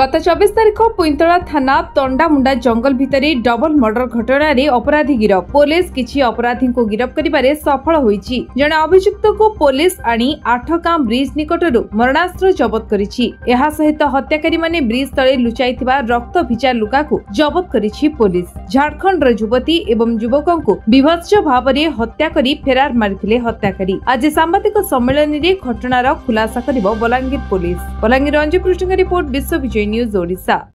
গত চব্বিশ তারিখ পুইন্তলা থানা তন্ডামুন্ডা জঙ্গল ভিতরে ডবল মর্ডর ঘটনার অপরাধী গিরফ পুলিশ কিছু অপরাধী গিরফ করবার সফল হয়েছে জনে অভিযুক্ত পুলিশ আনি আঠগাঁ ব্রিজ নিকটর মরণাস্ত্র জবত করেছি এসহিত হত্যাকারী মানে ব্রিজ তলে লুচাই রক্ত ভিজা লুকা জবত করেছে পুলিশ ঝাড়খণ্ডর যুবতী এবং যুবক বিভৎস ভাবে হত্যা করে ফেরার মারিলে হত্যাকারী আজ সাংবাদিক সম্মেলনী ঘটনার খুলাসা করব Balangir police Balangir Ranjit Krishna report Biswa Bijay News Odisha.